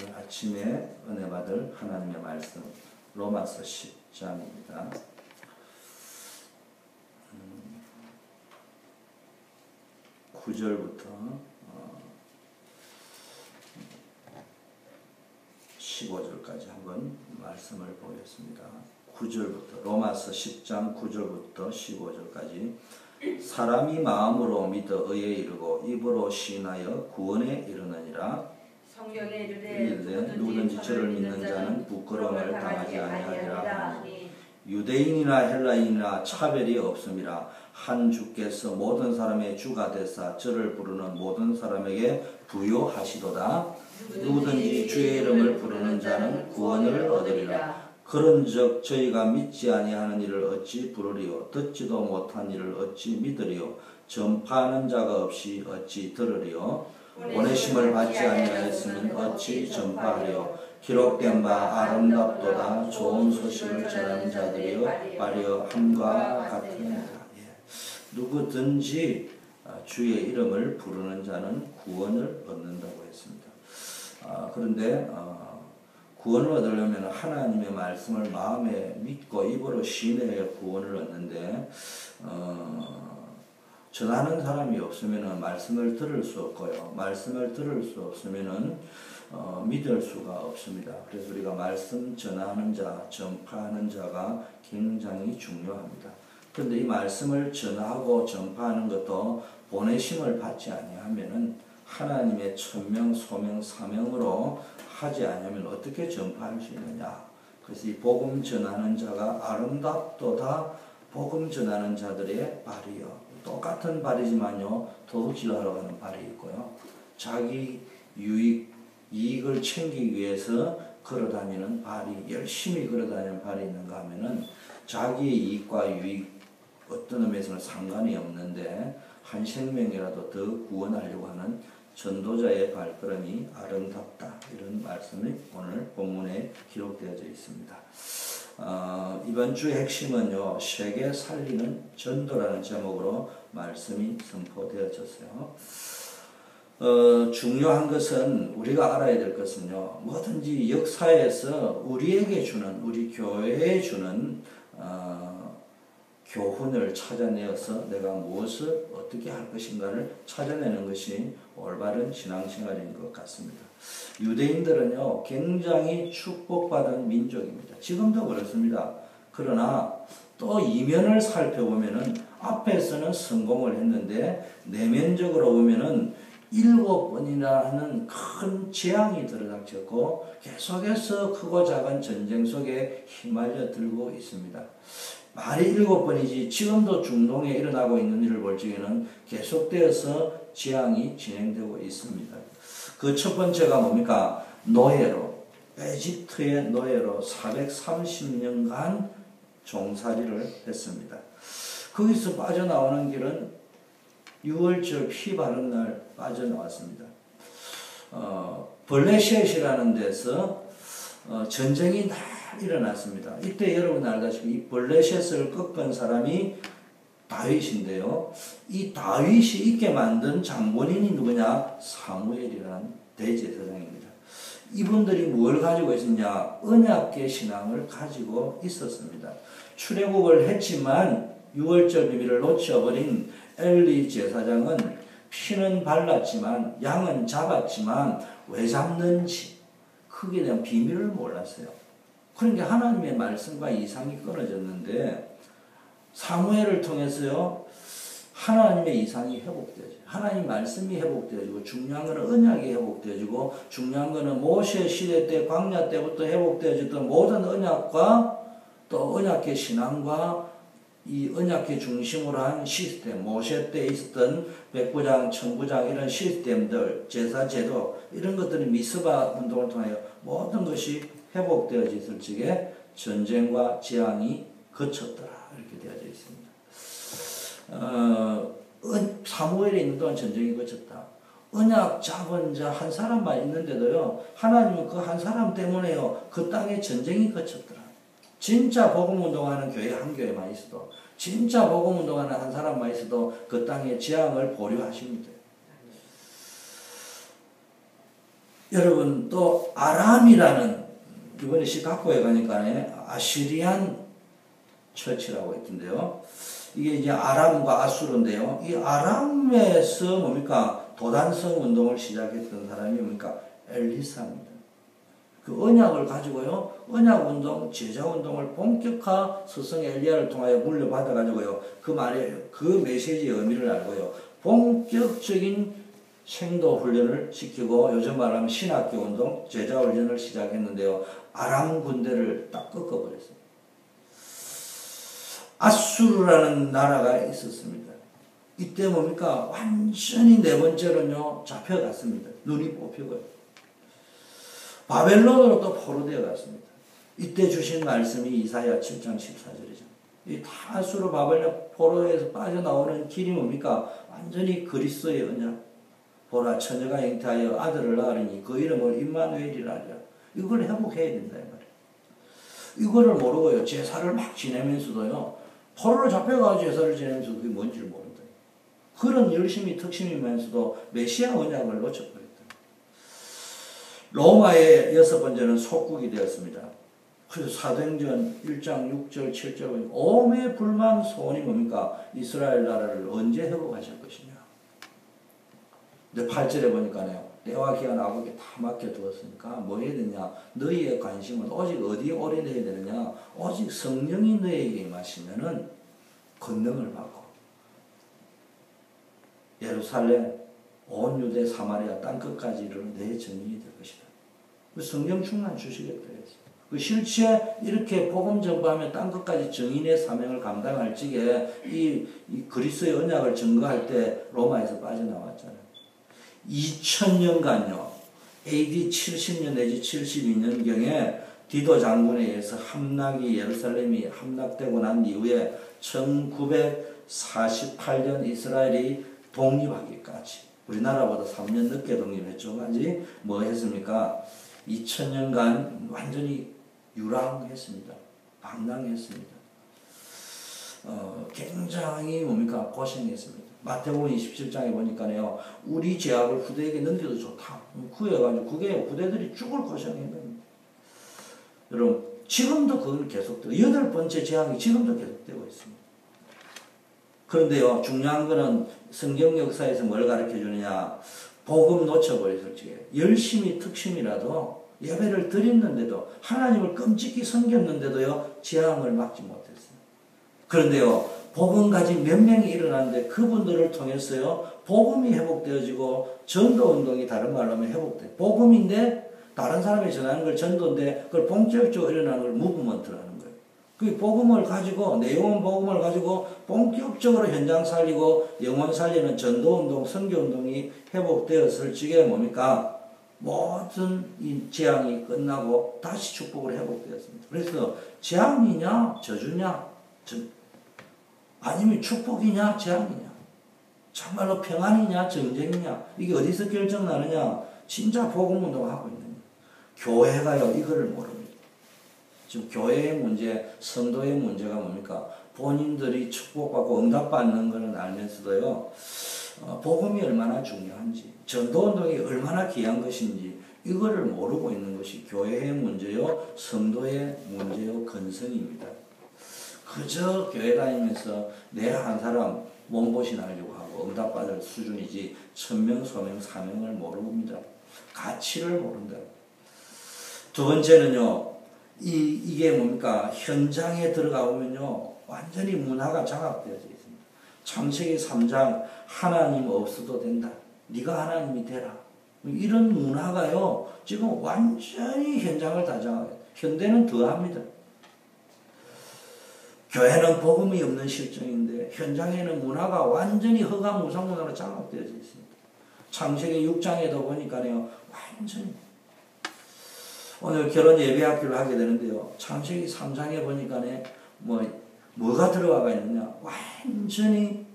오늘 아침에 은혜 받을 하나님의 말씀 로마서 10장입니다. 9절부터 15절까지 한번 말씀을 보겠습니다. 9절부터 로마서 10장 9절부터 15절까지 사람이 마음으로 믿어 의에 이르고 입으로 시인하여 구원에 이르느니라 성경에 이르되 누구든지 저를 믿는 자는 부끄러움을 당하지 아니하리라. 유대인이나 헬라인이나 차별이 없음이라 한 주께서 모든 사람의 주가 되사 저를 부르는 모든 사람에게 부요하시도다. 누구든지 주의 이름을 부르는 자는 구원을 얻으리라. 그런즉 저희가 믿지 아니하는 일을 어찌 부르리요? 듣지도 못한 일을 어찌 믿으리요? 전파하는 자가 없이 어찌 들으리요 보내심을 받지 아니하였으면 어찌 전파하리요 기록된 바 아름답도다 좋은 소식을 전하는 자들이요 말이여 함과 같으니라 예. 누구든지 주의 이름을 부르는 자는 구원을 얻는다고 했습니다. 아, 그런데 어, 구원을 얻으려면 하나님의 말씀을 마음에 믿고 입으로 신뢰해 구원을 얻는데 어, 전하는 사람이 없으면 말씀을 들을 수 없고요. 말씀을 들을 수 없으면 어, 믿을 수가 없습니다. 그래서 우리가 말씀 전하는 자, 전파하는 자가 굉장히 중요합니다. 그런데 이 말씀을 전하고 전파하는 것도 보내심을 받지 아니하면은 하나님의 천명, 소명, 사명으로 하지 않으면 어떻게 전파할 수 있느냐? 그래서 이 복음 전하는 자가 아름답도다 복음 전하는 자들의 발이요. 똑같은 발이지만요. 도둑질 하러 가는 발이 있고요. 자기 유익, 이익을 챙기기 위해서 걸어다니는 발이 열심히 걸어다니는 발이 있는가 하면은 자기의 이익과 유익 어떤 의미에서는 상관이 없는데 한 생명이라도 더 구원하려고 하는 전도자의 발걸음이 아름답다 이런 말씀이 오늘 본문에 기록되어져 있습니다. 어, 이번 주의 핵심은요 세계 살리는 전도라는 제목으로 말씀이 선포되어졌어요. 어, 중요한 것은 우리가 알아야 될 것은요 뭐든지 역사에서 우리에게 주는 우리 교회에 주는 어, 교훈을 찾아내어서 내가 무엇을 어떻게 할 것인가를 찾아내는 것이 올바른 신앙생활인 것 같습니다. 유대인들은요, 굉장히 축복받은 민족입니다. 지금도 그렇습니다. 그러나 또 이면을 살펴보면은 앞에서는 성공을 했는데 내면적으로 보면은 일곱 번이나 큰 재앙이 들어닥쳤고 계속해서 크고 작은 전쟁 속에 휘말려 들고 있습니다. 말이 일곱 번이지 지금도 중동에 일어나고 있는 일을 볼 적에는 계속되어서 재앙이 진행되고 있습니다. 그 첫 번째가 뭡니까? 노예로 에집트의 노예로 430년간 종살이를 했습니다. 거기서 빠져나오는 길은 6월절 피 바른 날 빠져나왔습니다. 어, 블레셋이라는 데서 어, 전쟁이 다 일어났습니다. 이때 여러분 알다시피 이 블레셋을 꺾은 사람이 다윗인데요. 이 다윗이 있게 만든 장본인이 누구냐? 사무엘이라는 대제사장입니다. 이분들이 뭘 가지고 있었냐? 언약계 신앙을 가지고 있었습니다. 출애굽을 했지만 6월절 비밀을 놓쳐버린 엘리 제사장은 피는 발랐지만 양은 잡았지만 왜 잡는지 크게 대한 비밀을 몰랐어요. 그러니까 하나님의 말씀과 이상이 끊어졌는데 사무엘을 통해서요 하나님의 이상이 회복되죠. 하나님 말씀이 회복되어지고 중요한 것은 언약이 회복되어지고 중요한 것은 모세 시대 때 광야 때부터 회복되어졌던 모든 언약과 또 언약의 신앙과 이 언약의 중심으로 한 시스템, 모세 때 있었던 백부장, 천부장 이런 시스템들, 제사 제도 이런 것들이 미스바 운동을 통하여 모든 것이 회복되어졌을 적에 전쟁과 재앙이 거쳤더라 이렇게 되어져 있습니다. 어, 사무엘에 있는 동안 전쟁이 거쳤다. 언약 잡은 자 한 사람만 있는데도요 하나님은 그 한 사람 때문에요 그 땅에 전쟁이 거쳤더라. 진짜 복음 운동하는 교회 한 교회만 있어도 진짜 복음 운동하는 한 사람만 있어도 그 땅에 재앙을 보류하십니다. 여러분 또 아람이라는 이번에 시카고에 가니까 아시리안 처치라고 있던데요. 이게 이제 아람과 아수르인데요. 이 아람에서 뭡니까 도단성 운동을 시작했던 사람이 뭡니까 엘리사입니다. 그 언약을 가지고요, 언약 운동, 제자 운동을 본격화 스승 엘리야를 통하여 물려받아 가지고요, 그 말에 그 메시지의 의미를 알고요, 본격적인 생도 훈련을 시키고 요즘 말하면 신학교 운동, 제자 훈련을 시작했는데요, 아람 군대를 딱 꺾어버렸어요. 아수르라는 나라가 있었습니다. 이때 뭡니까? 완전히 네 번째로는요, 잡혀갔습니다. 눈이 뽑히고요. 바벨론으로 또 포로되어 갔습니다. 이때 주신 말씀이 이사야 7장 14절이죠. 이 다수로 바벨론 포로에서 빠져나오는 길이 뭡니까? 완전히 그리스도의 언약. 보라 처녀가 잉태하여 아들을 낳으니 그 이름을 임마누엘이라 하리라. 이걸 회복해야 된다 이 말이에요. 이거를 모르고요. 제사를 막 지내면서도요. 포로로 잡혀가지고 제사를 지내면서 그게 뭔지를 모른다. 그런 열심히 특심이면서도 메시아 언약을 놓쳐버렸다. 로마의 여섯 번째는 속국이 되었습니다. 그래서 사도행전 1장 6절 7절 오매 불만 소원이 뭡니까? 이스라엘 나라를 언제 회복하실 것이냐. 근데 8절에 보니까요. 때와 기한 아버게 다 맡겨두었으니까 뭐 해야 되냐? 너희의 관심은 오직 어디에 올인해야 되느냐? 오직 성령이 너희에게 임하시면은 권능을 받고 예루살렘 온 유대 사마리아 땅 끝까지 이르는 내 정인이 될 것이다. 그 성령 충만 주시겠다. 그 실체 이렇게 복음 전파하며 땅 끝까지 정인의 사명을 감당할 적에 이, 이 그리스의 언약을 증거할 때 로마에서 빠져나왔잖아요. 2000년간요. AD 70년 내지 72년경에 디도 장군에 의해서 함락이 예루살렘이 함락되고 난 이후에 1948년 이스라엘이 독립하기까지 우리나라보다 3년 늦게 독립했죠. 아직 뭐 했습니까? 2000년간 완전히 유랑했습니다. 방랑했습니다. 어, 굉장히 뭡니까? 고생했습니다. 마태복음 27장에 보니까요, 우리 죄악을 후대에게 넘겨도 좋다. 구해가지고 그게 후대들이 죽을 고생했는 여러분, 지금도 그건 계속되고, 여덟 번째 재앙이 지금도 계속되고 있습니다. 그런데요, 중요한 거는 성경 역사에서 뭘 가르쳐 주느냐. 복음 놓쳐버렸을 적에 열심히 특심이라도 예배를 드렸는데도 하나님을 끔찍히 섬겼는데도요, 재앙을 막지 못했어요. 그런데요, 복음 가진 몇 명이 일어났는데 그분들을 통해서요, 복음이 회복되어지고 전도 운동이 다른 말로 하면 회복돼. 복음인데 다른 사람이 전하는 걸 전도인데 그걸 본격적으로 일어나는 걸 무브먼트라는 거예요. 그 복음을 가지고 내용 복음을 가지고 본격적으로 현장 살리고 영혼 살리는 전도 운동, 선교 운동이 회복되었을 적에 뭡니까? 모든 이 재앙이 끝나고 다시 축복을 회복되었습니다. 그래서 재앙이냐 저주냐 아니면 축복이냐 재앙이냐 정말로 평안이냐 전쟁이냐 이게 어디서 결정나느냐 진짜 복음 운동 하고 있는 교회가요, 이거를 모릅니다. 지금 교회의 문제, 성도의 문제가 뭡니까? 본인들이 축복받고 응답받는 것은 알면서도요, 어, 복음이 얼마나 중요한지, 전도운동이 얼마나 귀한 것인지, 이거를 모르고 있는 것이 교회의 문제요, 성도의 문제요, 근성입니다. 그저 교회 다니면서 내한 사람 몸보신 하려고 하고 응답받을 수준이지 천명, 소명, 사명을 모릅니다. 가치를 모른다. 두 번째는요, 이, 이게 뭡니까? 현장에 들어가 보면요, 완전히 문화가 장악되어져 있습니다. 창세기 3장, 하나님 없어도 된다. 네가 하나님이 되라. 이런 문화가요, 지금 완전히 현장을 다 장악해요. 현대는 더 합니다. 교회는 복음이 없는 실정인데, 현장에는 문화가 완전히 허가 무상 문화로 장악되어져 있습니다. 창세기 6장에도 보니까요, 완전히 오늘 결혼 예배 학교를 하게 되는데요. 창세기 3장에 보니까 뭐 뭐가 들어가 있느냐? 완전히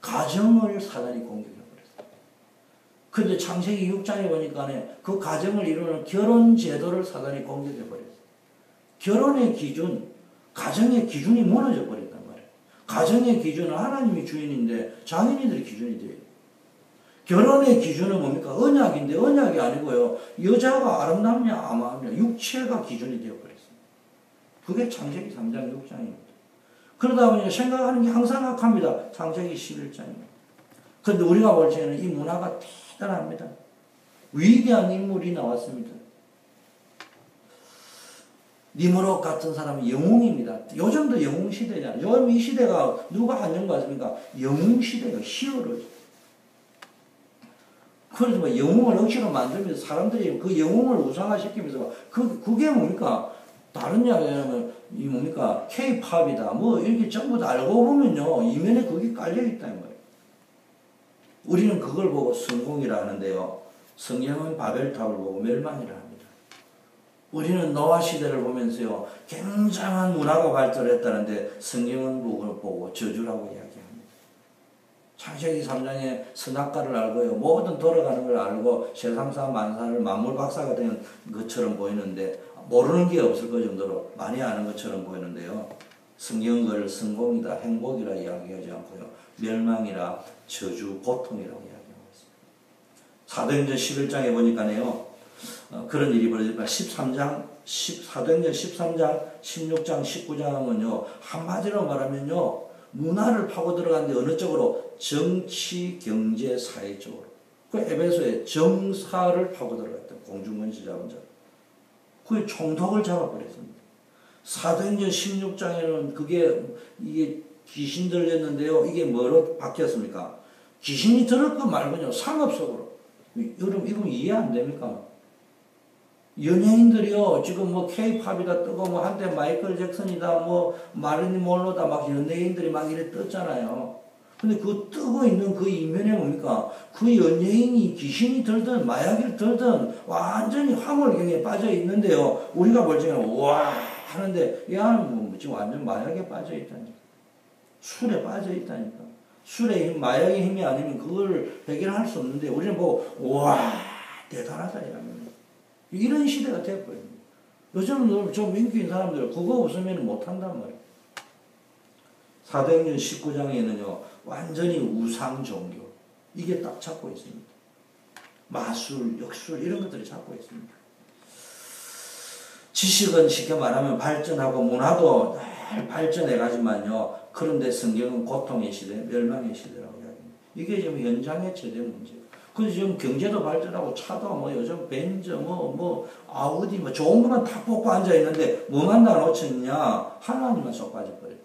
가정을 사단이 공격해 버렸어요. 근데 창세기 6장에 보니까 그 가정을 이루는 결혼 제도를 사단이 공격해 버렸어요. 결혼의 기준, 가정의 기준이 무너져 버렸단 말이에요. 가정의 기준은 하나님이 주인인데 장인이들이 기준이 돼요. 결혼의 기준은 뭡니까? 언약 언약인데 언약이 아니고요. 여자가 아름답냐 아마냐 육체가 기준이 되어버렸습니다. 그게 창세기 3장 6장입니다. 그러다 보니 생각하는 게 항상 악합니다. 창세기 11장입니다. 그런데 우리가 볼 때는 이 문화가 대단합니다. 위대한 인물이 나왔습니다. 니무롯 같은 사람은 영웅입니다. 요즘도 영웅 시대잖아요. 요즘 이 시대가 누가 안정받습니까? 영웅 시대가 히어로죠. 그래서 뭐 영웅을 억지로 만들면서 사람들이 그 영웅을 우상화시키면서 그, 그게 뭡니까? 다른 이야기하면 이 뭡니까? K-팝이다. 뭐 이렇게 전부 다 알고 보면요. 이면에 그게 깔려있다는 거예요. 우리는 그걸 보고 성공이라 하는데요. 성경은 바벨탑을 보고 멸망이라. 우리는 노아 시대를 보면서요. 굉장한 문화가 발달했다는데 성경은 그걸 보고 저주라고 이야기합니다. 창세기 3장에 선악과를 알고요. 모든 돌아가는 걸 알고 세상사 만사를 만물 박사가 된 것처럼 보이는데 모르는 게 없을 것 정도로 많이 아는 것처럼 보이는데요. 그걸 성공이다, 행복이라 이야기하지 않고요. 멸망이라 저주, 고통이라고 이야기하고 있습니다. 사도행전 11장에 보니까요. 어, 그런 일이 벌어집니다. 13장, 10, 사도행전 13장, 16장, 19장은요. 한마디로 말하면요. 문화를 파고 들어갔는데 어느 쪽으로? 정치, 경제, 사회 쪽으로. 그 에베소에 정사를 파고 들어갔다. 공중건시 잡은 자. 그 총독을 잡아버렸습니다. 사도행전 16장에는 그게 이게 귀신 들렸는데요. 이게 뭐로 바뀌었습니까? 귀신이 들을 거 말고요. 상업적으로. 여러분 이거 이해 안 됩니까? 연예인들이요. 지금 뭐 케이팝이다 뜨고 뭐 한때 마이클 잭슨이다 뭐 마릴린 몰로다 막 연예인들이 막 이래 떴잖아요. 근데 그 뜨고 있는 그 이면에 뭡니까? 그 연예인이 귀신이 들든 마약을 들든 완전히 화물경에 빠져 있는데요. 우리가 볼 적에는 와 하는데 야뭐 지금 완전 마약에 빠져 있다니까. 술에 빠져 있다니까. 술의 힘, 마약의 힘이 아니면 그걸 해결할 수 없는데 우리는 보고 와 대단하다 이러면 이런 시대가 되어버립니다. 요즘은 좀 인기인 사람들 그거 없으면 못한단 말이에요. 사도행전 19장에는요 완전히 우상 종교 이게 딱 잡고 있습니다. 마술, 역술 이런 것들이 잡고 있습니다. 지식은 쉽게 말하면 발전하고 문화도 늘 발전해가지만요. 그런데 성경은 고통의 시대, 멸망의 시대라고 이야기합니다. 이게 지금 현장의 최대 문제예요. 그래서 지금 경제도 발전하고 차도 뭐 요즘 벤츠 뭐, 뭐, 아우디 뭐 좋은 것만 다 뽑고 앉아 있는데 뭐만 다 놓쳤냐? 하나님만 쏙 빠져버려요.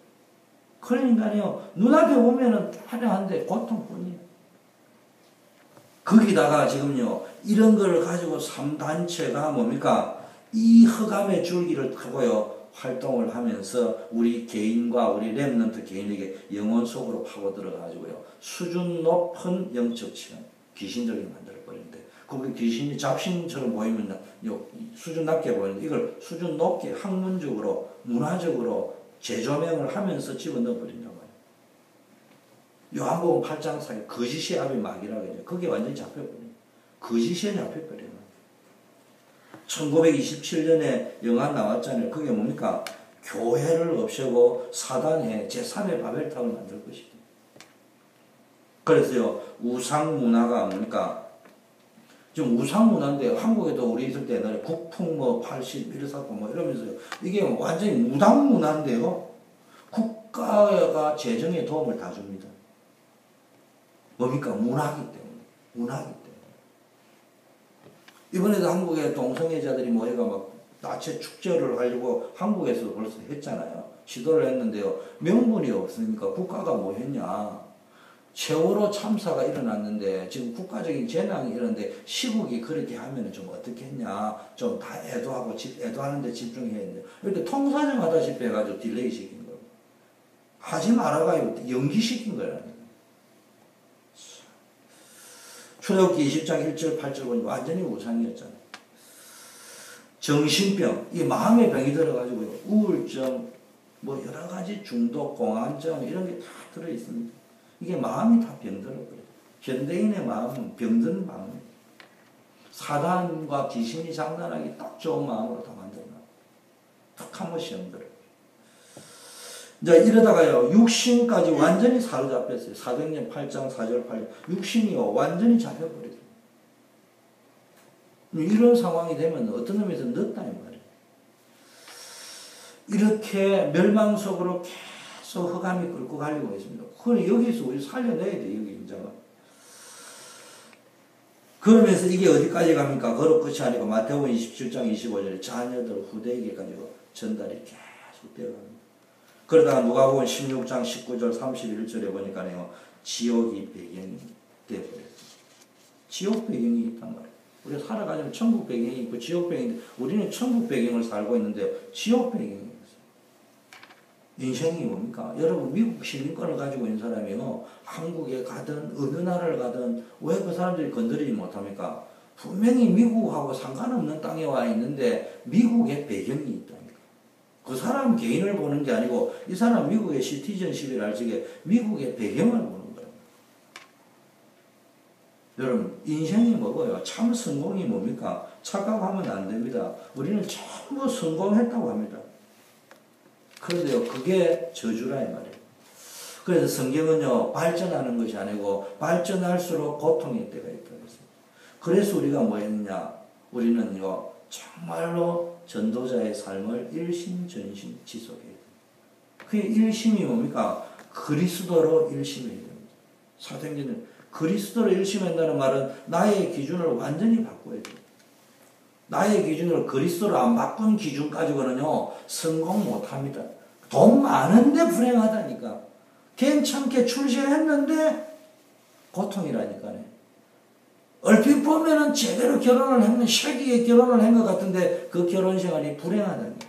그러니까요, 눈앞에 보면은 화려한데 고통뿐이에요. 거기다가 지금요, 이런 걸 가지고 3단체가 뭡니까? 이 흑암의 줄기를 타고요, 활동을 하면서 우리 개인과 우리 랩런트 개인에게 영혼 속으로 파고 들어가지고요, 수준 높은 영적 체험, 귀신들이 만들어 버리는데, 거기 귀신이 잡신처럼 보이면 수준 낮게 보이는데, 이걸 수준 높게 학문적으로, 문화적으로 재조명을 하면서 집어넣어 버린단 말이에요. 요한복음 8장 사이 거짓의 압이 막이라고 해요. 그게 완전히 잡혀버려요. 거짓에 잡혀버려요. 1927년에 영화 나왔잖아요. 그게 뭡니까? 교회를 없애고 사단의 제3의 바벨탑을 만들 것이다. 그래서요, 우상 문화가 뭡니까? 지금 우상 문화인데 한국에도 우리 있을 때 옛날에 국풍 뭐 80, 이러사고 뭐 이러면서요. 이게 완전히 무당 문화인데요. 국가가 재정에 도움을 다 줍니다. 뭡니까? 문화기 때문에. 문화기 때문에. 이번에도 한국의 동성애자들이 모여가 막 나체 축제를 하려고 한국에서 벌써 했잖아요. 시도를 했는데요. 명분이 없으니까 국가가 뭐 했냐. 세월호 참사가 일어났는데 지금 국가적인 재난이 일어났는데 시국이 그렇게 하면 좀 어떻게 했냐. 좀 다 애도하고 애도하는데 집중해야 했는데 이렇게 통사정 하다시피 해가지고 delay 시킨 거예요. 하지 말아가지고 연기시킨 거예요. 출애굽기 20장 1절 8절 보니까 완전히 우상이었잖아요. 정신병, 이 마음의 병이 들어가지고 우울증, 뭐 여러 가지 중독, 공황증 이런 게 다 들어 있습니다. 이게 마음이 다 병들어버려요. 현대인의 마음은 병든 마음이에요. 사단과 귀신이 장난하기 딱 좋은 마음으로 다 만들어놔. 탁한 번씩 힘들어. 이제 이러다가요, 육신까지 완전히 사로잡혔어요. 사도행전 8장 4절 8절. 육신이요, 완전히 잡혀버렸어요. 이런 상황이 되면 어떤 의미에서 늦다 이 말이에요. 이렇게 멸망 속으로 계속 흑암이 끌고 가려고 있습니다. 그래 여기서 우리 살려내야 돼 여기 이제가. 그러면서 이게 어디까지 갑니까? 거룩 끝이 아니고 마태복음 27장 25절에 자녀들 후대에게까지 전달이 계속 되어갑니다. 그러다가 누가복음 16장 19절 31절에 보니까요 지옥이 배경이 되어버렸어요. 지옥 배경이 있단 말이에요. 우리가 살아가지고 천국 배경이 있고 지옥 배경인데 우리는 천국 배경을 살고 있는데 지옥 배경이. 인생이 뭡니까? 여러분 미국 시민권을 가지고 있는 사람이요 한국에 가든 어느 나라를 가든 왜 그 사람들이 건드리지 못합니까? 분명히 미국하고 상관없는 땅에 와 있는데 미국의 배경이 있다니까. 그 사람 개인을 보는 게 아니고 이 사람 미국의 시티즌십이랄 적에 미국의 배경을 보는 거예요. 여러분 인생이 뭐고요? 참 성공이 뭡니까? 착각하면 안 됩니다. 우리는 전부 성공했다고 합니다. 그런데요, 그게 저주라 이 말이에요. 그래서 성경은요, 발전하는 것이 아니고 발전할수록 고통의 때가 있다 그랬어요. 그래서 우리가 뭐 했느냐? 우리는요, 정말로 전도자의 삶을 일심전심 지속해야 돼요. 그 일심이 뭡니까? 그리스도로 일심해야 됩니다. 사도행전은 그리스도로 일심한다는 말은 나의 기준을 완전히 바꿔야 돼요. 나의 기준으로 그리스도로 안 바꾼 기준 가지고는요, 성공 못 합니다. 돈 많은데 불행하다니까. 괜찮게 출세했는데 고통이라니까요. 얼핏 보면은 제대로 결혼을 했는 ሸ기에 결혼을 한 것 같은데 그 결혼 생활이 불행하다니까.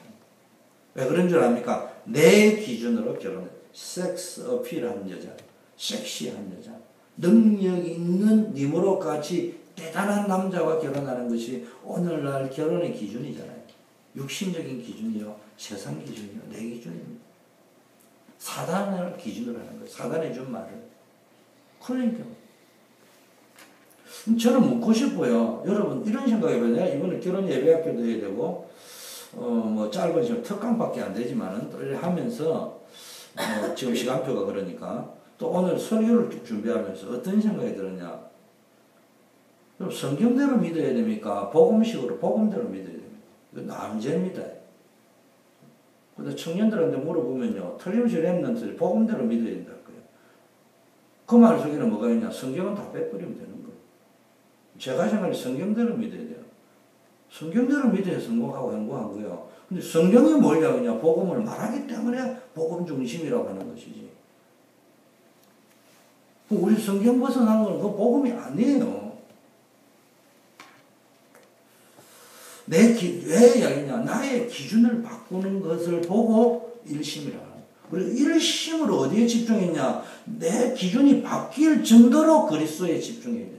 왜 그런 줄 압니까? 내 기준으로 결혼해. 섹스 어필한 여자, 섹시한 여자, 능력 있는 님으로 같이 대단한 남자와 결혼하는 것이 오늘날 결혼의 기준이잖아요. 육신적인 기준이요, 세상 기준이요, 내 기준입니다. 사단을 기준으로 하는 거예요. 사단이 준 말을. 그러니까. 저는 묻고 싶어요. 여러분, 이런. 내가 이번에 결혼 예배학교도 해야 되고, 어, 뭐, 짧은 시간, 특강밖에 안 되지만은, 또 하면서, 어, 지금 시간표가 그러니까, 또 오늘 설교를 쭉 준비하면서 어떤 생각이 들었냐. 성경대로 믿어야 됩니까? 복음식으로, 복음대로 믿어야 됩니까? 남제입니다. 근데 청년들한테 물어보면요. 틀림없이 랩런트 복음대로 믿어야 된다. 그 말 속에는 뭐가 있냐? 성경은 다 빼버리면 되는 거예요. 제가 생각에 성경대로 믿어야 돼요. 성경대로 믿어야 성공하고 행복하고요. 근데 성경이 뭐냐면요. 복음을 말하기 때문에 복음 중심이라고 하는 것이지. 우리 성경 벗어난 건그 복음이 아니에요. 내 기, 왜 이야기냐? 나의 기준을 바꾸는 것을 보고 일심이라. 그리고 일심으로 어디에 집중했냐? 내 기준이 바뀔 정도로 그리스도에 집중해야 돼.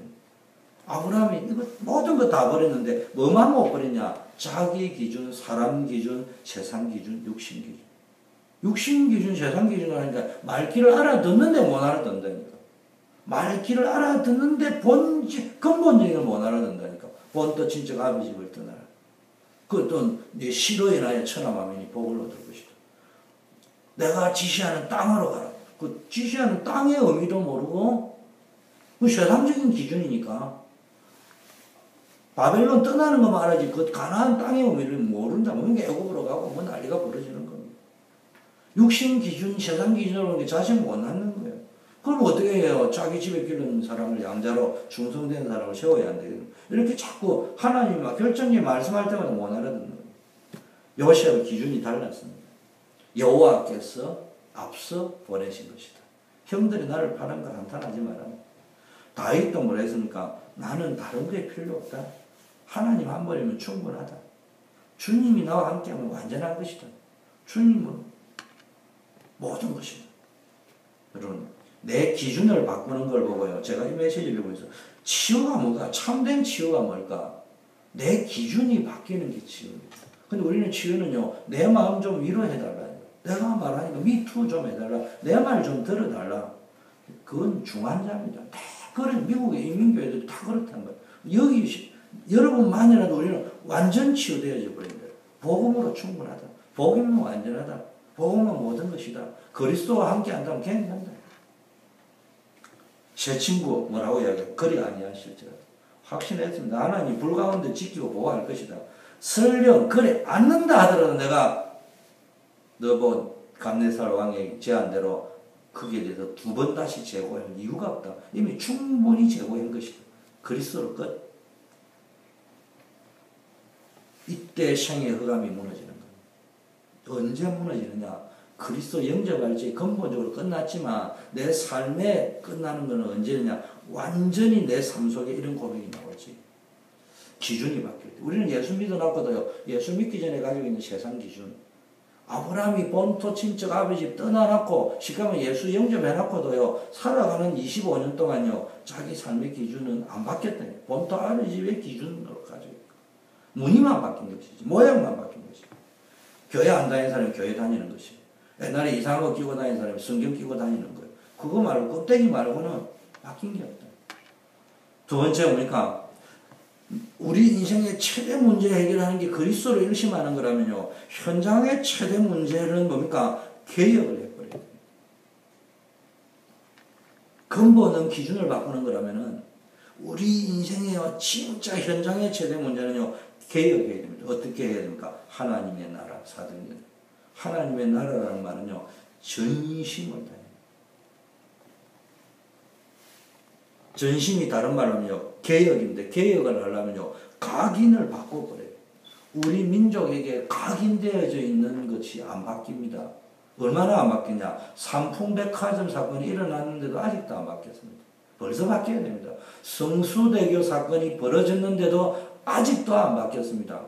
아브라함이 이거 모든 거 다 버렸는데 뭐만 못 버렸냐? 자기 기준, 사람 기준, 세상 기준, 육신 기준. 육신 기준, 세상 기준을 하니까 말귀를 알아듣는데 못 알아듣는다니까. 말귀를 알아듣는데 본 근본적인 걸 못 알아듣는다니까. 본떠 친척 아비 집을 떠나라. 그또 네 시로에 나의 천하만민이 복을 얻을 것이다. 내가 지시하는 땅으로 가라. 그 지시하는 땅의 의미도 모르고 그 세상적인 기준이니까 바벨론 떠나는 것만 알아지 그 가나안 땅의 의미를 모른다. 뭐 애굽으로 가고 뭐 난리가 벌어지는 겁니다. 육신 기준, 세상 기준으로 게 자신 못 낳는 거예요. 그럼 어떻게 해요? 자기 집에 기르는 사람을 양자로 중성된 사람을 세워야 한대요. 이렇게 자꾸 하나님 결정이 말씀할 때마다 못 알아듣는 거예요. 요셉의 기준이 달랐습니다. 여호와께서 앞서 보내신 것이다. 형들이 나를 파는 거 한탄하지 마라. 다윗도 뭐라 했습니까? 나는 다른 게 필요 없다. 하나님 한 번이면 충분하다. 주님이 나와 함께하면 완전한 것이다. 주님은 모든 것이다. 여러분, 내 기준을 바꾸는 걸 보고요. 제가 이 메시지를 보면서 치유가 뭔가 참된 치유가 뭘까? 내 기준이 바뀌는 게 치유입니다. 근데 우리는 치유는요. 내 마음 좀 위로해달라. 내가 말하니까 미투 좀 해달라. 내 말 좀 들어달라. 그건 중환자입니다. 다 그래 미국의 이민교회들 다 그렇다는 거예요. 여기 여러분만이라도 우리는 완전 치유되어져 거예요. 복음으로 충분하다. 복음은 완전하다. 복음은 모든 것이다. 그리스도와 함께 한다면 괜찮다. 새 친구 뭐라고 이야기해? 그리 아니하실지라. 확신했습니다. 하나님 불 가운데 지키고 보호할 것이다. 설령 그래 않는다 하더라도 내가 너보 감내살 왕의 제안대로 그에 대해서 두 번 다시 제고할 이유가 없다. 이미 충분히 제고한 것이다. 그리스도로 끝. 이때 생의 흑암이 무너지는 거예요. 언제 무너지느냐? 그리스도 영접할지 근본적으로 끝났지만 내 삶에 끝나는 것은 언제냐? 완전히 내 삶 속에 이런 고백이 나오지. 기준이 바뀌어. 우리는 예수 믿어놨거든요. 예수 믿기 전에 가지고 있는 세상 기준. 아브라함이 본토 친척 아버지 떠나놨고 시카면 예수 영접해놨고도요. 살아가는 25년 동안요. 자기 삶의 기준은 안 바뀌었다. 본토 아버지의 기준으로 가지고. 무늬만 바뀐 것이지. 모양만 바뀐 것이지. 교회 안 다니는 사람이 교회 다니는 것이. 옛날에 이상한 거 끼고 다니는 사람이 성경 끼고 다니는 거예요. 그거 말고 껍데기 말고는 바뀐 게 없다. 두 번째 뭡니까? 우리 인생의 최대 문제 해결하는 게 그리스도로 일심하는 거라면요. 현장의 최대 문제는 뭡니까? 개혁을 해버려요. 근본은 기준을 바꾸는 거라면은 우리 인생의 진짜 현장의 최대 문제는요. 개혁해야 됩니다. 어떻게 해야 됩니까? 하나님의 나라, 사등년. 하나님의 나라라는 말은요. 전심을 다해요. 전심이 다른 말로는요. 개혁인데 개혁을 하려면요. 각인을 바꿔버려요. 우리 민족에게 각인되어져 있는 것이 안 바뀝니다. 얼마나 안 바뀌냐. 삼풍백화점 사건이 일어났는데도 아직도 안 바뀌었습니다. 벌써 바뀌어야 됩니다. 성수대교 사건이 벌어졌는데도 아직도 안 바뀌었습니다.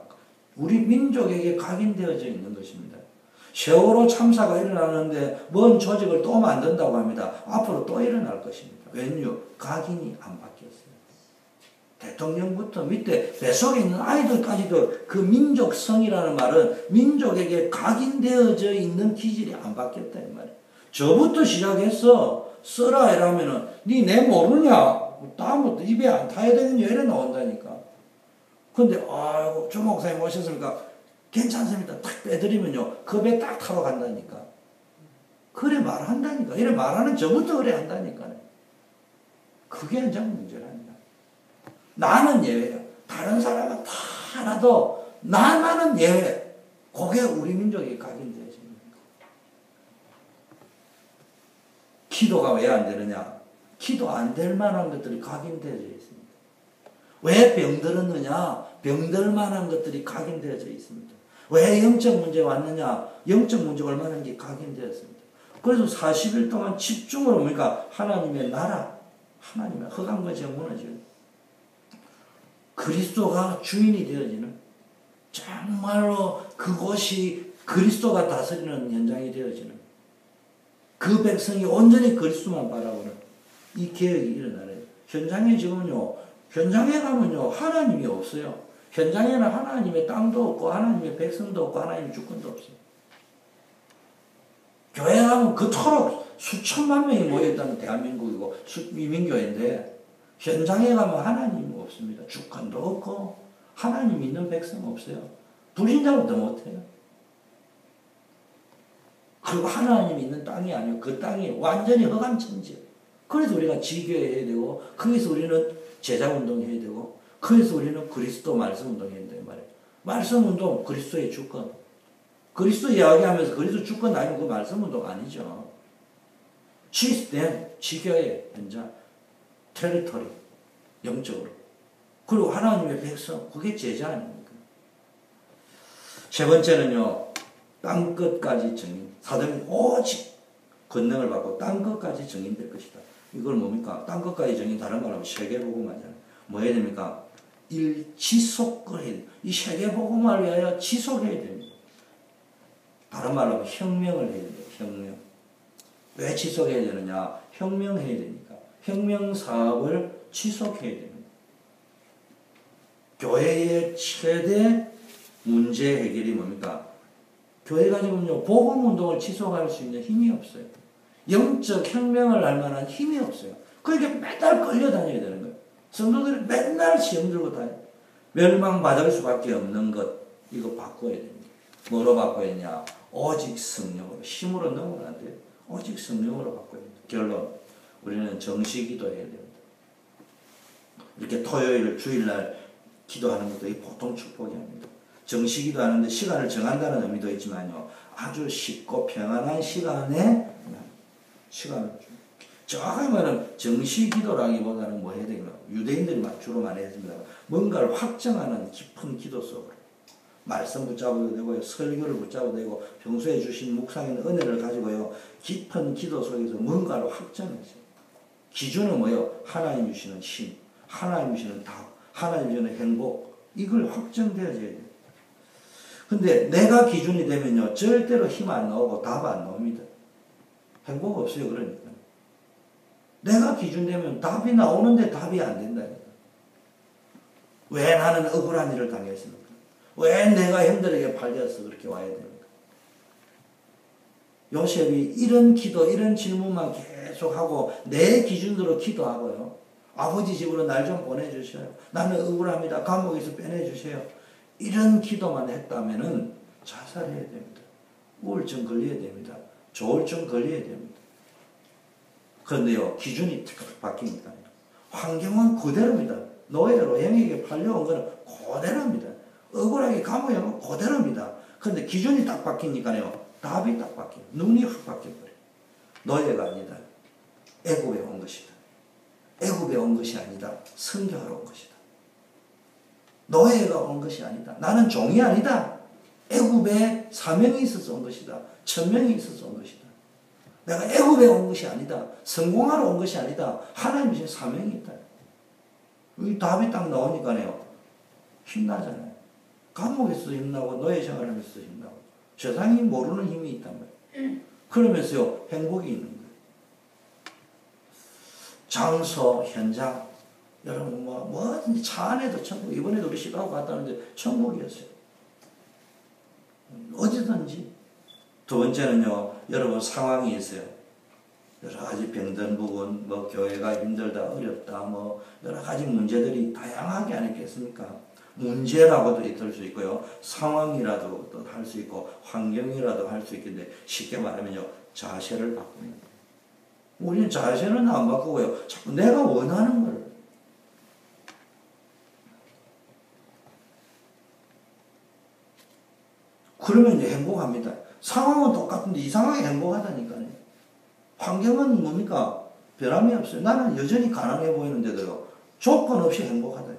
우리 민족에게 각인되어져 있는 것입니다. 세월호 참사가 일어나는데 먼 조직을 또 만든다고 합니다. 앞으로 또 일어날 것입니다. 웬요? 각인이 안 바뀌었어요. 대통령부터 밑에 뱃속에 있는 아이들까지도 그 민족성이라는 말은 민족에게 각인되어져 있는 기질이 안 바뀌었다 이 말이에요. 저부터 시작했어. 써라 이러면은 니내 모르냐? 다음부터 입에 안 타야 되는 이래 나온다니까. 근데 아이고 조 목사님 오셨으니까 괜찮습니다. 탁 빼드리면요. 그배딱 타러 간다니까. 그래 말한다니까. 이래 말하는 저부터 그래 한다니까. 그게 이제 문제랍니다. 나는 예외야. 다른 사람은 다 하나도 나만은 예외. 그게 우리 민족의 각인되어 집니다. 기도가 왜 안 되느냐? 기도 안 될 만한 것들이 각인되어져 있습니다. 왜 병들었느냐? 병들 만한 것들이 각인되어져 있습니다. 왜 영적 문제 왔느냐? 영적 문제 얼마나 게 각인되었습니다. 그래서 40일 동안 집중으로 뭡니까? 하나님의 나라, 하나님의 허감과 정무너지는 그리스도가 주인이 되어지는 정말로 그곳이 그리스도가 다스리는 현장이 되어지는 그 백성이 온전히 그리스도만 바라보는 이 계획이 일어나는 현장에 지금요 현장에 가면요 하나님이 없어요 현장에는 하나님의 땅도 없고 하나님의 백성도 없고 하나님의 주권도 없어요 교회 가면 그토록 수천만 명이 모여있다는 대한민국이고 이민교회인데 현장에 가면 하나님이 없습니다. 주권도 없고 하나님 있는 백성 없어요. 불신자도 못해요. 그리고 하나님 있는 땅이 아니고 그 땅이 완전히 허감천지 그래서 우리가 지교해야 되고 거기서 우리는 제자운동 해야 되고 거기서 우리는 그리스도 말씀 운동 해야 된단 말이에요. 말씀 운동 그리스도의 주권. 그리스도 이야기하면서 그리스도 주권 아니면 그 말씀 운동 아니죠. 시스템, 지교의 현장, 테리토리, 영적으로. 그리고 하나님의 백성, 그게 제자 아닙니까? 세 번째는요, 땅 끝까지 정인. 사도행 오직 권능을 받고 땅 끝까지 정인될 것이다. 이걸 뭡니까? 땅 끝까지 정인, 다른 말하면 세계복음 하잖아요. 뭐 해야 됩니까? 일, 돼요. 이 세계 복음을 위하여 지속해야 됩니다. 다른 말로 혁명을 해야 됩니다. 혁명. 왜 지속해야 되느냐? 혁명해야 되니까. 혁명 사업을 지속해야 됩니다. 교회의 최대 문제 해결이 뭡니까? 교회가 지금요, 복음 운동을 지속할 수 있는 힘이 없어요. 영적 혁명을 할 만한 힘이 없어요. 그러니까 맨날 끌려다녀야 되는 거예요. 성도들이 맨날 시험 들고 다녀. 멸망받을 수밖에 없는 것, 이거 바꿔야 됩니다. 뭐로 바꿔야 되냐? 오직 성령으로. 힘으로 넘으면 안 돼요. 오직 성령으로 바꿔야 됩니다. 결론. 우리는 정식기도 해야 됩니다. 이렇게 토요일, 주일날 기도하는 것도 이 보통 축복이 아닙니다. 정시 기도 하는데 시간을 정한다는 의미도 있지만요. 아주 쉽고 평안한 시간에 시간을 줍니다. 정확하게 말하면 정시 기도라기보다는 뭐 해야 되나 유대인들이 주로 많이 했습니다. 뭔가를 확정하는 깊은 기도 속으로 말씀 붙잡아도 되고요. 설교를 붙잡아도 되고 평소에 주신 묵상의 은혜를 가지고요. 깊은 기도 속에서 뭔가를 확정하죠. 기준은 뭐예요? 하나님 주시는 힘, 하나님 주시는 답, 하나님 주시는 행복 이걸 확정되어져야 돼요. 근데 내가 기준이 되면요. 절대로 힘 안 나오고 답 안 나옵니다. 행복 없어요. 그러니까. 내가 기준 되면 답이 나오는데 답이 안 된다니까. 왜 나는 억울한 일을 당했습니까? 왜 내가 형들에게 팔려서 그렇게 와야 됩니까? 요셉이 이런 기도, 이런 질문만 계속 하고 내 기준으로 기도하고요. 아버지 집으로 날 좀 보내주셔요. 나는 억울합니다. 감옥에서 빼내주세요. 이런 기도만 했다면은 자살해야 됩니다. 우울증 걸려야 됩니다. 조울증 걸려야 됩니다. 그런데요, 기준이 바뀝니다. 환경은 그대로입니다. 노예로 행에게 팔려온 것은 그대로입니다. 억울하게 감옥에 가면 그대로입니다. 그런데 기준이 딱 바뀌니까요, 답이 딱 바뀌어요. 눈이 확 바뀌어버려요. 노예가 아니다. 애굽에 온 것이다. 애굽에 온 것이 아니다. 성교하러 온 것이다. 노예가 온 것이 아니다. 나는 종이 아니다. 애굽에 사명이 있어서 온 것이다. 천명이 있어서 온 것이다. 내가 애굽에 온 것이 아니다. 성공하러 온 것이 아니다. 하나님 주 사명이 있다. 이 답이 딱 나오니까요. 힘나잖아요. 감옥에서도 힘나고 노예 생활하면서도 힘나고 세상이 모르는 힘이 있단 말이에요. 그러면서요. 행복이 있는 거예요. 장소, 현장 여러분 뭐 뭐든지 차 안에도 천국 이번에도 우리 시카고 갔다 왔는데 천국이었어요. 어디든지 두 번째는요 여러분 상황이 있어요. 여러 가지 병든 부분, 뭐 교회가 힘들다, 어렵다, 뭐 여러 가지 문제들이 다양하게 아니겠습니까? 문제라고도 있을 수 있고요. 상황이라도 할수 있고 환경이라도 할 수 있겠는데 쉽게 말하면요. 자세를 바꾸는 거예요. 우리는 자세는 안 바꾸고요. 자꾸 내가 원하는 걸 그러면 이제 행복합니다. 상황은 똑같은데 이상하게 행복하다니까요. 환경은 뭡니까? 변함이 없어요. 나는 여전히 가난해 보이는데도요. 조건 없이 행복하다니.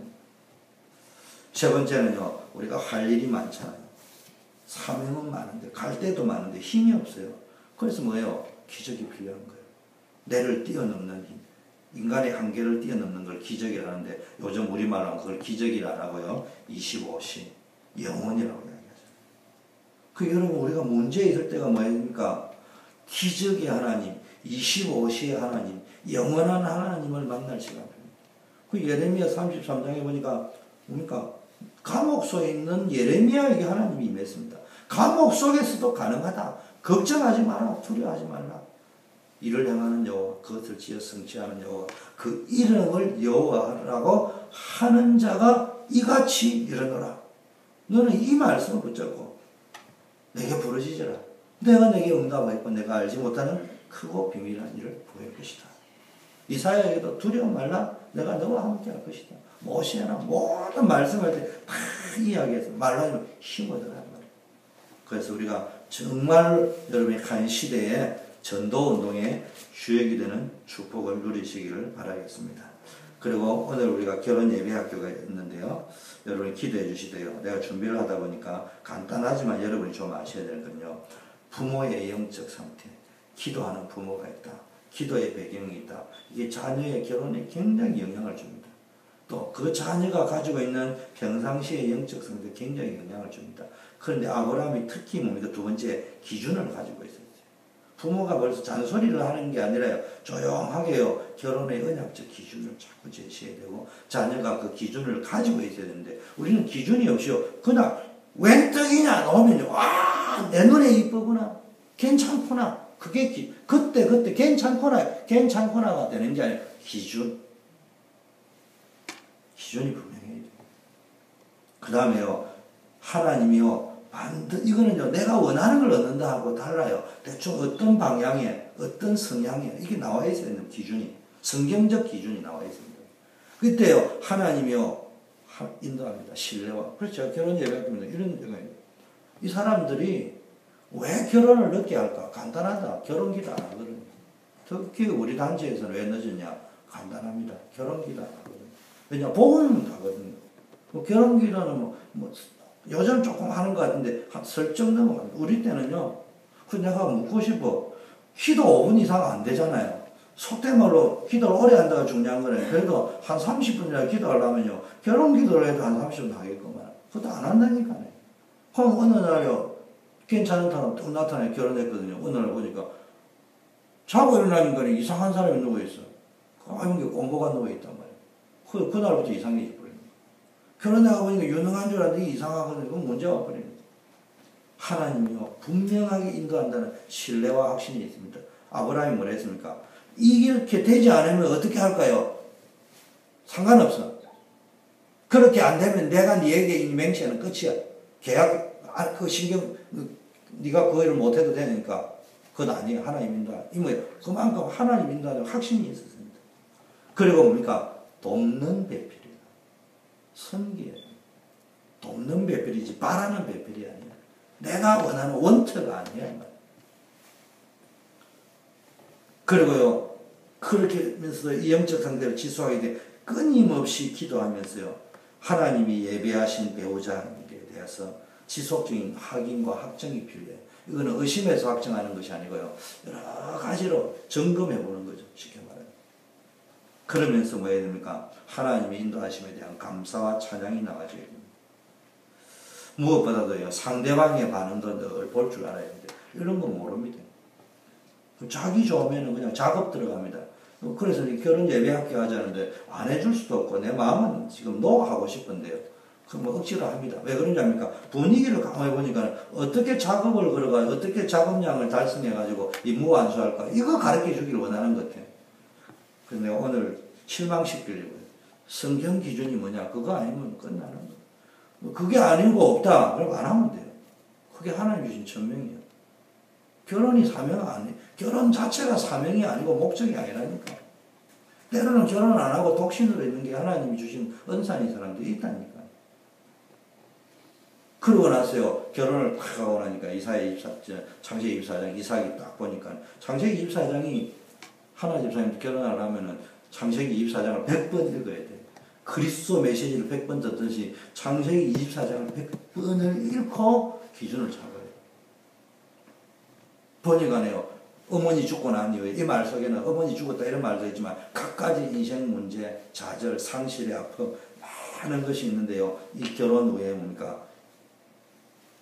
세 번째는요. 우리가 할 일이 많잖아요. 사명은 많은데 갈 데도 많은데 힘이 없어요. 그래서 뭐예요? 기적이 필요한 거예요. 내를 뛰어넘는 힘. 인간의 한계를 뛰어넘는 걸 기적이라는데 요즘 우리말로 그걸 기적이라고요. 25신. 영혼이라고 이야기하죠. 그 여러분 우리가 문제 있을 때가 뭐입니까? 기적의 하나님, 25시의 하나님, 영원한 하나님을 만날 시간입니다. 그 예레미야 33장에 보니까 뭡니까? 감옥 속에 있는 예레미야에게 하나님이 임했습니다. 감옥 속에서도 가능하다. 걱정하지 마라. 두려워하지 말라. 이를 행하는 여호와 그것을 지어 성취하는 여호와 그 이름을 여호와라고 하는 자가 이같이 일어나라. 너는 이 말씀을 붙잡고 내게 부르짖어라. 내가 내게 응답하겠고 내가 알지 못하는 크고 비밀한 일을 보일 것이다. 이사야에게도 두려워 말라. 내가 너와 함께 할 것이다. 모세나 모든 말씀할 때다 이야기해서 말로 하면 힘을 얻어란 말이에요. 그래서 우리가 정말 여러분의 한 시대에 전도 운동의 주역이 되는 축복을 누리시기를 바라겠습니다. 그리고 오늘 우리가 결혼 예배 학교가 있는데요. 여러분이 기도해 주시대요. 내가 준비를 하다 보니까 간단하지만 여러분이 좀 아셔야 될 건요. 부모의 영적 상태, 기도하는 부모가 있다. 기도의 배경이 있다. 이게 자녀의 결혼에 굉장히 영향을 줍니다. 또 그 자녀가 가지고 있는 평상시의 영적 상태 굉장히 영향을 줍니다. 그런데 아브라함이 특히 뭡니까? 두 번째 기준을 가지고 있어요. 부모가 벌써 잔소리를 하는 게 아니라요. 조용하게요. 결혼의 언약적 기준을 자꾸 제시해야 되고 자녀가 그 기준을 가지고 있어야 되는데 우리는 기준이 없이요. 그냥 웬 떡이냐 나오면요. 와, 내 눈에 이쁘구나. 괜찮구나. 그게 기, 그때 그때 괜찮구나. 괜찮구나가 되는 게 아니라 기준. 기준이 분명해야 돼요. 그 다음에요. 하나님이요. 반드 이거는요 내가 원하는 걸 얻는다 하고 달라요. 대충 어떤 방향에 어떤 성향에 이게 나와 있어야 되는 기준이 성경적 기준이 나와 있습니다. 그때요 하나님이요 하- 인도합니다. 신뢰와. 제가 결혼 예배합니다. 이런 이 사람들이 왜 결혼을 늦게 할까? 간단하다. 결혼기도. 특히 우리 단체에서는 왜 늦었냐? 간단합니다. 결혼기도. 왜냐? 복음은 가거든요. 뭐 결혼기도는 뭐, 뭐 요즘 조금 하는 것 같은데 한 설정 넘어갑니다. 우리 때는요. 그 내가 묻고 싶어. 기도 5분 이상 안 되잖아요. 속된 말로 기도를 오래 한다가 중요한 거네. 그래도 한 30분이나 기도하려면요. 결혼 기도를 해도 한 30분 하겠구만. 그것도 안 한다니까요. 그럼 어느 날요. 괜찮은 사람 또 나타나요. 결혼했거든요. 어느 날 보니까 자고 일어나니까 이상한 사람이 누워있어. 까만 게 꼼보가 누워있단 말이에요. 그, 그날부터 이상해져 결혼해가 보니까 유능한 줄 알았는데 이상하거든요. 그건 문제가 거예요. 하나님이요. 분명하게 인도한다는 신뢰와 확신이 있습니다. 아브라함이 뭐라 했습니까? 이렇게 되지 않으면 어떻게 할까요? 상관없어. 그렇게 안 되면 내가 네에게 이 맹세는 끝이야. 계약, 아, 그 신경, 네가 그 일을 못해도 되니까 그건 아니에요. 하나님 인도. 이 뭐예요? 그만큼 하나님 인도하는 확신이 있었습니다. 그리고 뭡니까? 돕는 배필 선기예요. 돕는 배필이지 바라는 배필이 아니야. 내가 원하는 원터가 아니야. 그리고요, 그렇게 하면서 이 영적 상태를 지수하게 돼 끊임없이 기도하면서요, 하나님이 예배하신 배우자에게 대해서 지속적인 확인과 확정이 필요해요. 이거는 의심해서 확정하는 것이 아니고요, 여러 가지로 점검해 보는 거죠. 쉽게 말하면. 그러면서 뭐 해야 됩니까? 하나님의 인도하심에 대한 감사와 찬양이 나와줘야 됩니다. 무엇보다도요, 상대방의 반응도 늘 볼 줄 알아야 됩니다. 이런 거 모릅니다. 자기 좋으면 그냥 작업 들어갑니다. 그래서 결혼 예배학교 하자는데 안 해줄 수도 없고 내 마음은 지금 노 하고 싶은데요. 그럼 뭐 억지로 합니다. 왜 그런지 압니까? 분위기를 강화해 보니까 어떻게 작업을 걸어가 어떻게 작업량을 달성해 가지고 임무 완수할까 이거 가르쳐 주길 원하는 것 같아요. 근데 오늘 실망시키려고요. 성경 기준이 뭐냐 그거 아니면 끝나는 거. 그게 아니고 없다 그럼 안 하면 돼요. 그게 하나님 주신 천명이에요. 결혼이 사명 아니, 결혼 자체가 사명이 아니고 목적이 아니라니까. 때로는 결혼 안 하고 독신으로 있는 게 하나님이 주신 은사인 사람들이 있다니까. 그러고 나서요, 결혼을 딱 하고 나니까 이사의 입사, 창세기 입사장 이삭이 딱 보니까 창세기 입사장이 하나 집사님 결혼을 하면은 창세기 입사장을 100번 읽어야 돼. 그리스도 메시지를 100번 듣듯이 창세기 24장을 100번을 읽고 기준을 잡아요. 보니까네요. 어머니 죽고 난 이후에 이 말 속에는 어머니 죽었다 이런 말도 있지만 각가지 인생 문제, 좌절, 상실의 아픔 많은 것이 있는데요. 이 결혼 후에 뭡니까?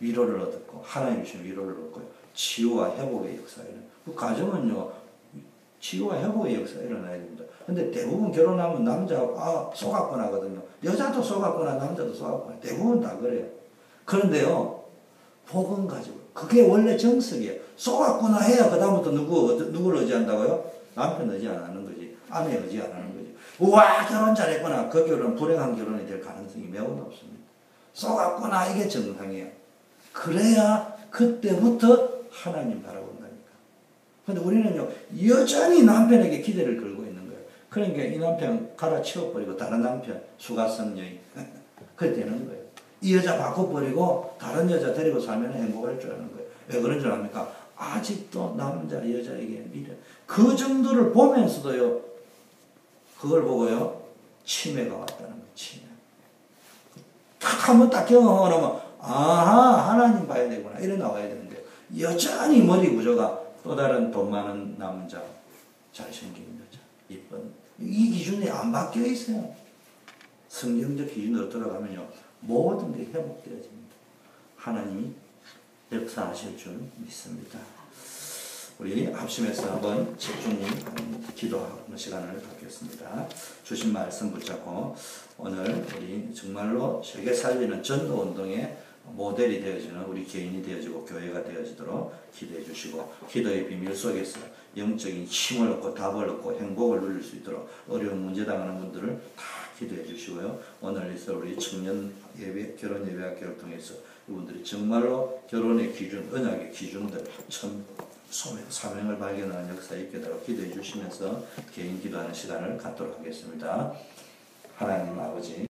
위로를 얻었고 하나님 주신 위로를 얻고요. 치유와 회복의 일어나요. 그 가정은요. 치유와 회복의 역사가 일어나야 됩니다. 근데 대부분 결혼하면 남자가 아, 속았구나 하거든요. 여자도 속았구나 남자도 속았구나. 대부분 다 그래요. 그런데요. 복은 가지고 그게 원래 정석이에요. 속았구나 해야 그 다음부터 누구 누구를 의지한다고요? 남편 의지 안 하는 거지. 아내 의지 안 하는 거지. 우와 결혼 잘했구나. 그 결혼 불행한 결혼이 될 가능성이 매우 높습니다. 속았구나 이게 정상이에요. 그래야 그때부터 하나님 바라본다니까. 근데 우리는요 여전히 남편에게 기대를 걸고 있는 거예요. 그러니까 이 남편 갈아치워버리고 다른 남편 수가성 여인 그래 되는 거예요. 이 여자 바꿔버리고 다른 여자 데리고 살면 행복할 줄 아는 거예요. 왜 그런 줄 압니까? 아직도 남자 여자에게 미련 그 정도를 보면서도요 그걸 보고요 치매가 왔다는 거예요. 치매. 딱 한번 딱 경험하고 나면 아하 하나님 봐야 되구나 이래 나와야 되는데 여전히 머리 구조가 또 다른 돈 많은 남자 잘생긴 여자 이쁜 이 기준이 안 바뀌어 있어요. 성경적 기준으로 들어가면요 모든 게 회복되어집니다. 하나님이 역사하실 줄 믿습니다. 우리 합심해서 한번 집중 기도하는 시간을 갖겠습니다. 주신 말씀 붙잡고 오늘 우리 정말로 세계 살리는 전도 운동의 모델이 되어지는 우리 개인이 되어지고 교회가 되어지도록 기도해 주시고 기도의 비밀 속에서 영적인 힘을 얻고 답을 얻고 행복을 누릴 수 있도록 어려운 문제 당하는 분들을 다 기도해 주시고요. 오늘 있어 우리 청년 예배 결혼 예배 학교를 통해서 이분들이 정말로 결혼의 기준, 언약의 기준들 참 사명을 발견하는 역사 있게 되도록 기도해 주시면서 개인 기도하는 시간을 갖도록 하겠습니다. 하나님 아버지